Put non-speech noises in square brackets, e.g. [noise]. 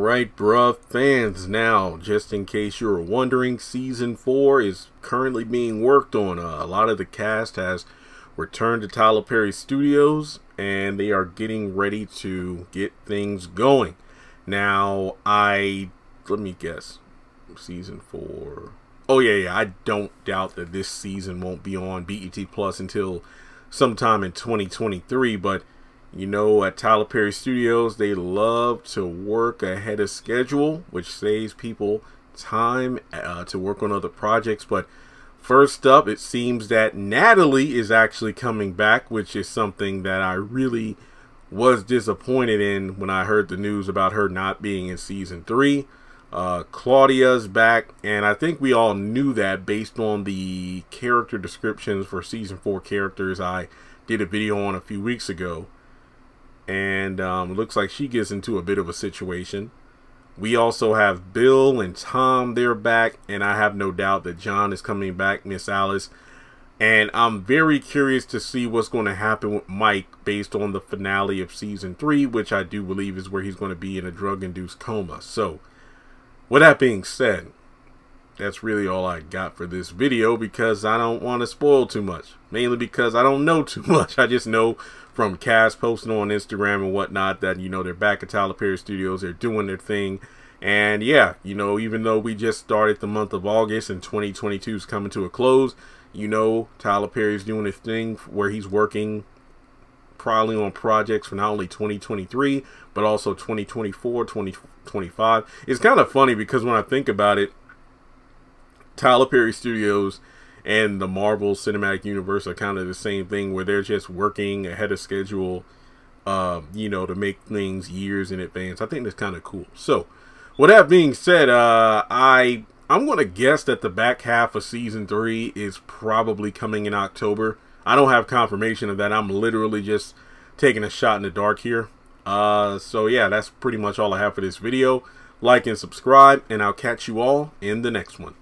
Alright, bruh, fans, now, just in case you were wondering, Season 4 is currently being worked on. Uh, a lot of the cast has returned to Tyler Perry Studios, and they are getting ready to get things going. Now, I, let me guess, Season 4... Oh, yeah, yeah, I don't doubt that this season won't be on BET Plus until sometime in 2023, but you know, at Tyler Perry Studios, they love to work ahead of schedule, which saves people time uh, to work on other projects. But first up, it seems that Natalie is actually coming back, which is something that I really was disappointed in when I heard the news about her not being in season three. Uh, Claudia's back, and I think we all knew that based on the character descriptions for season four characters I did a video on a few weeks ago and um, looks like she gets into a bit of a situation. We also have Bill and Tom, they're back, and I have no doubt that John is coming back, Miss Alice. And I'm very curious to see what's going to happen with Mike based on the finale of season three, which I do believe is where he's going to be in a drug induced coma. So, with that being said, that's really all I got for this video because I don't want to spoil too much. Mainly because I don't know [laughs] too much. I just know from cast posting on Instagram and whatnot that, you know, they're back at Tyler Perry Studios. They're doing their thing. And yeah, you know, even though we just started the month of August and 2022 is coming to a close, you know, Tyler Perry's doing his thing where he's working probably on projects for not only 2023, but also 2024, 2025. It's kind of funny because when I think about it, Tyler Perry Studios and the Marvel Cinematic Universe are kind of the same thing where they're just working ahead of schedule, uh, you know, to make things years in advance. I think that's kind of cool. So, with that being said, uh, I I'm gonna guess that the back half of season three is probably coming in October. I don't have confirmation of that. I'm literally just taking a shot in the dark here. Uh, so yeah, that's pretty much all I have for this video. Like and subscribe, and I'll catch you all in the next one.